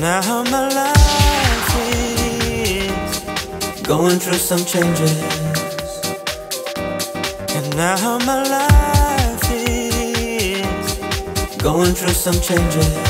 Now my life is going through some changes. And now my life is going through some changes.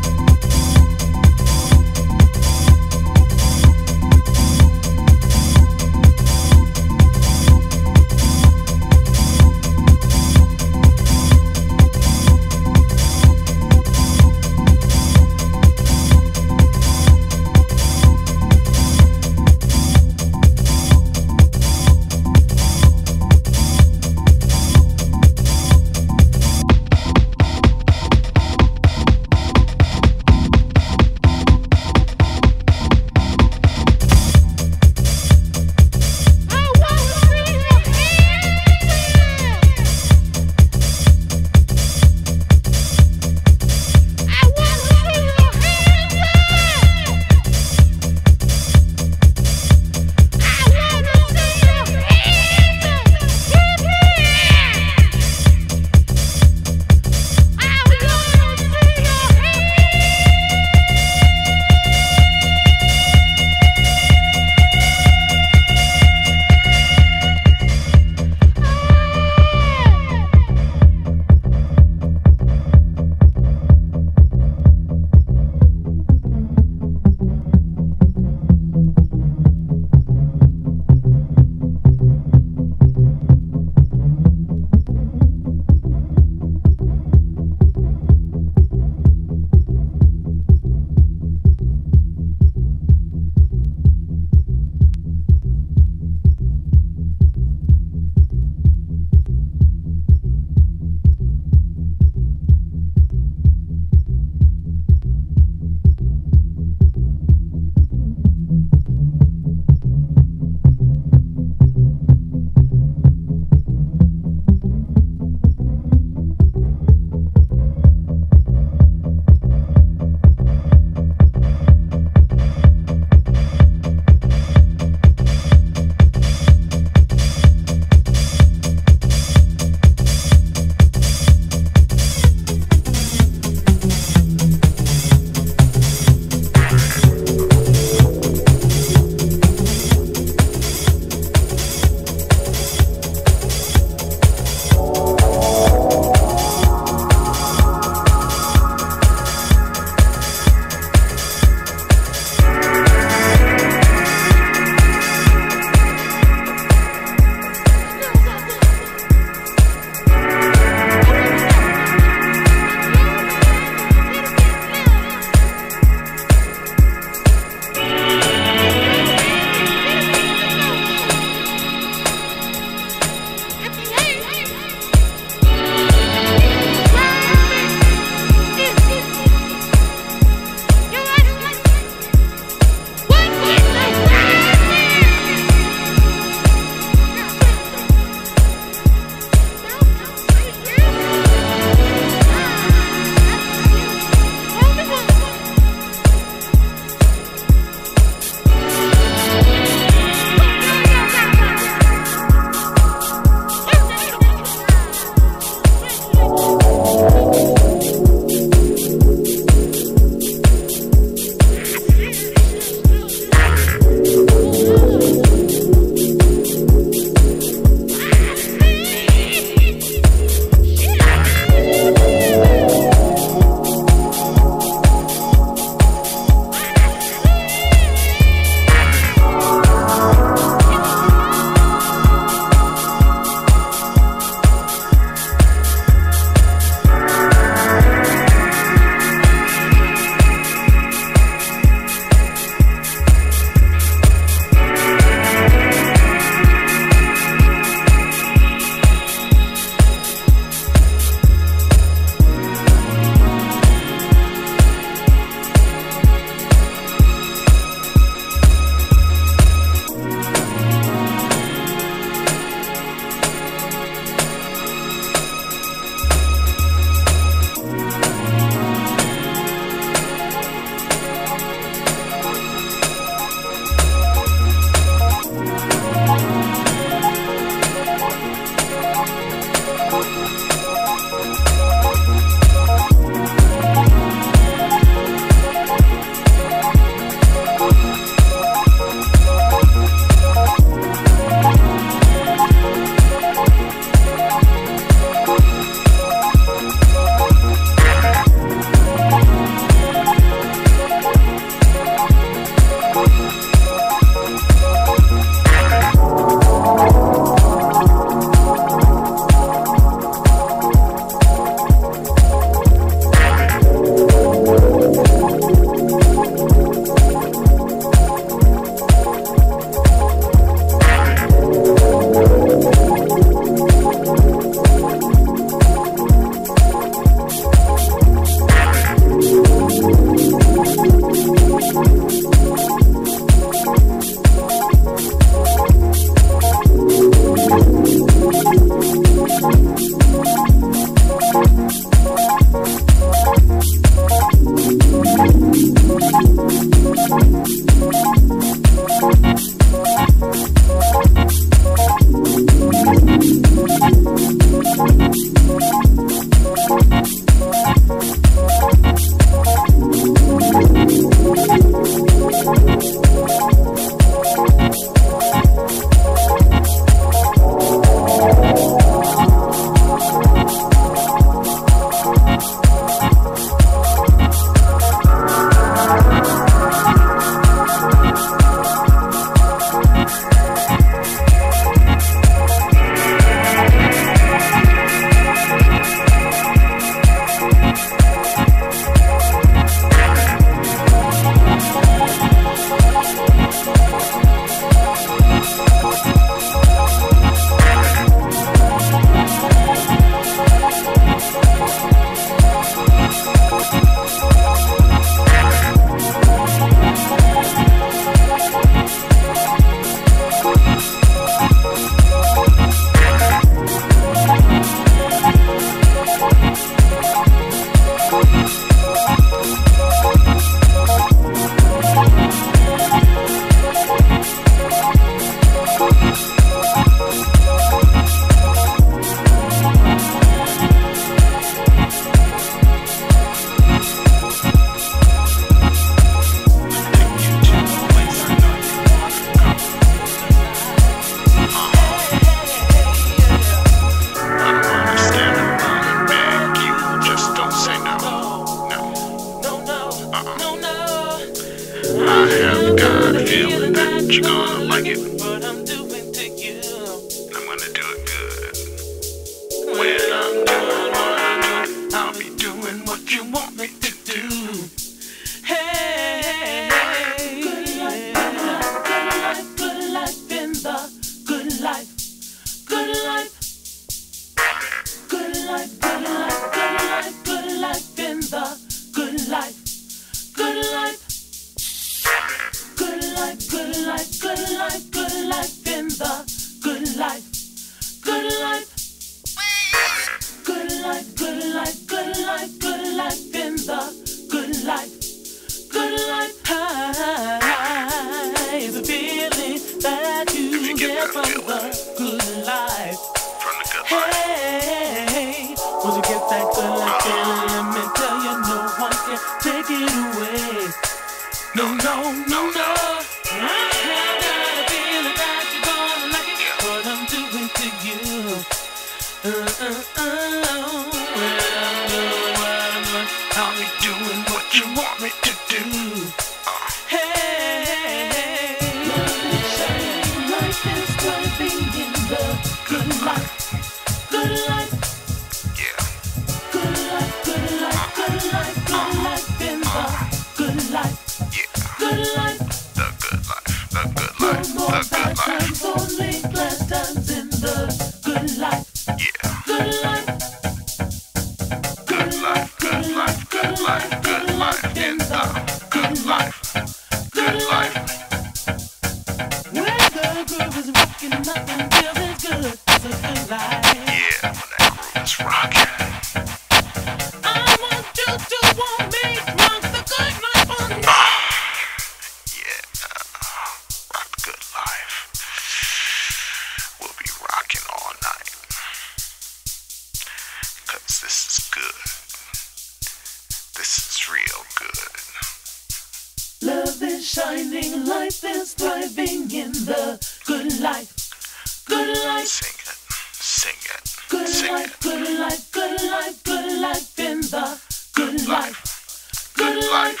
life. Sing it, sing it, good sing life, it. Good life, good life, good life in the good life, good life.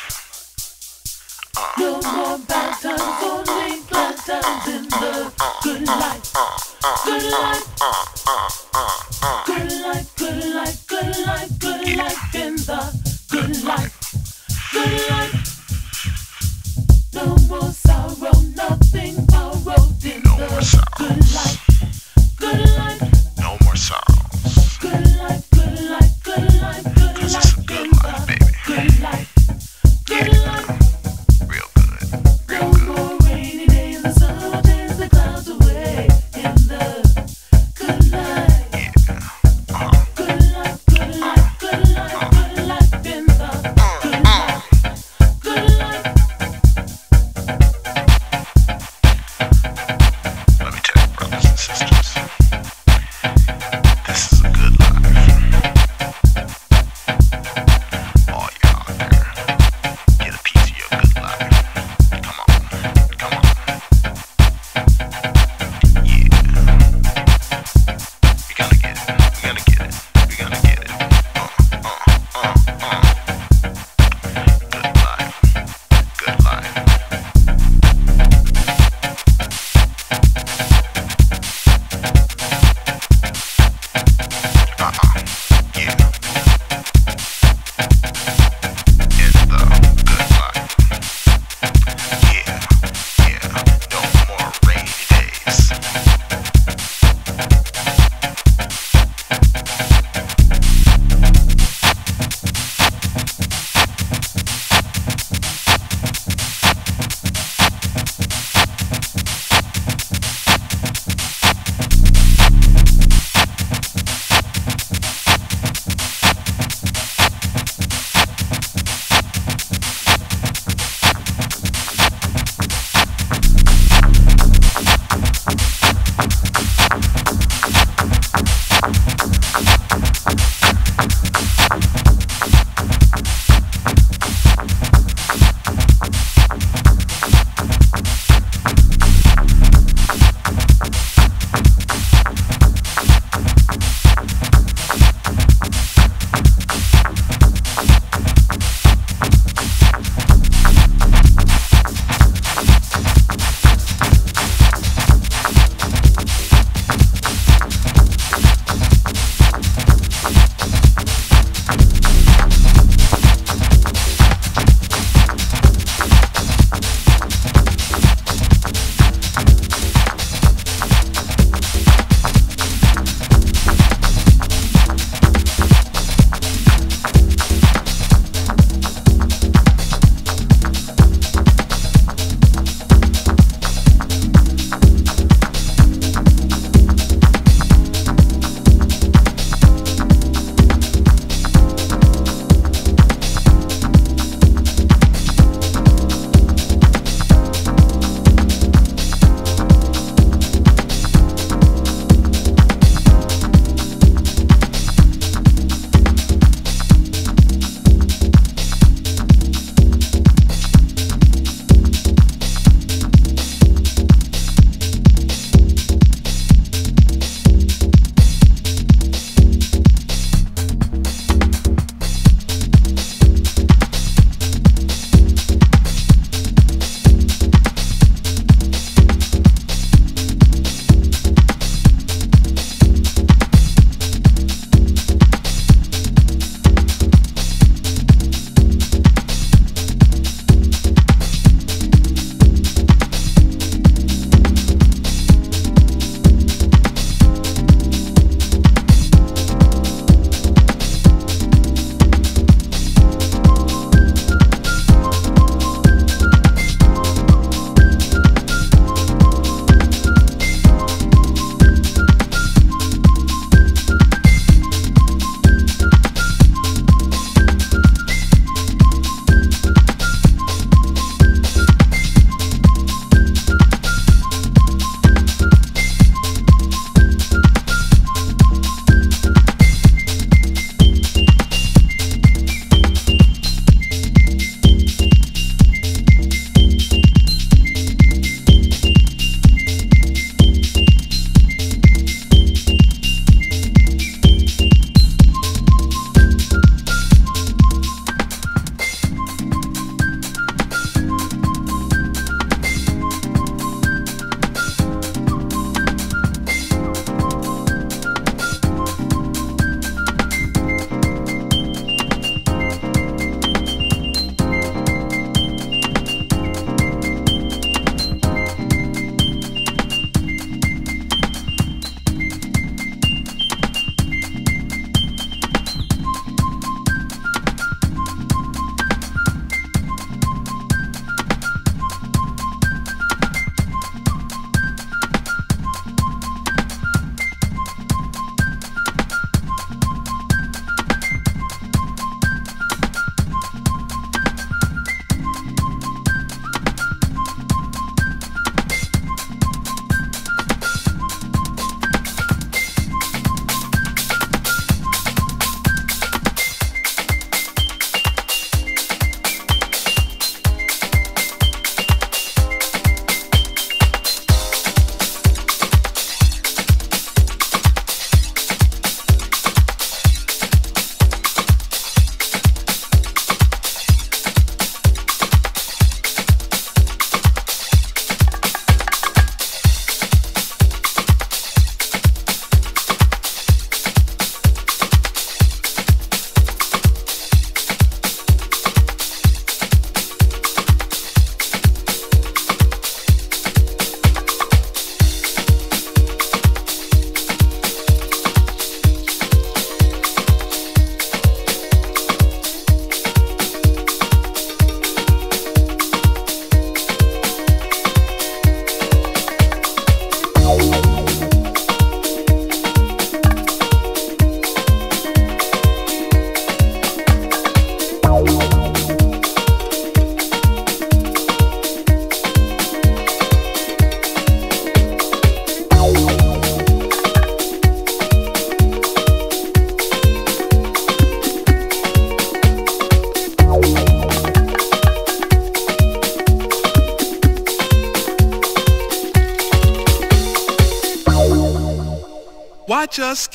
No more bad times, only glad times in the good life, good life. Good life, good life, good life, good life in the good life, good life. No more sorrow, nothing borrowed in the good life good life.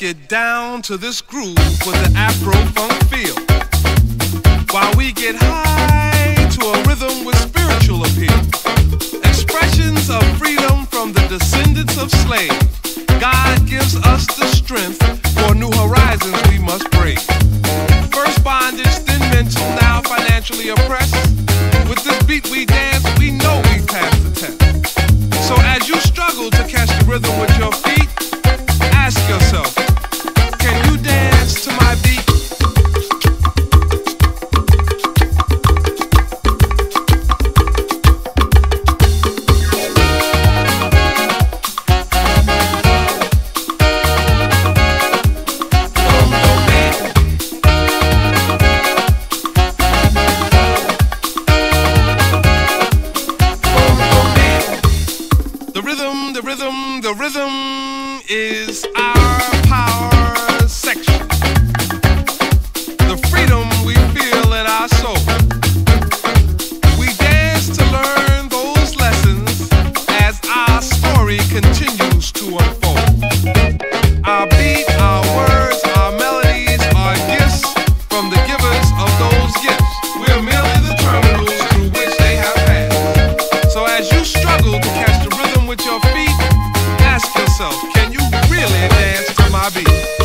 Get down to this groove with the dance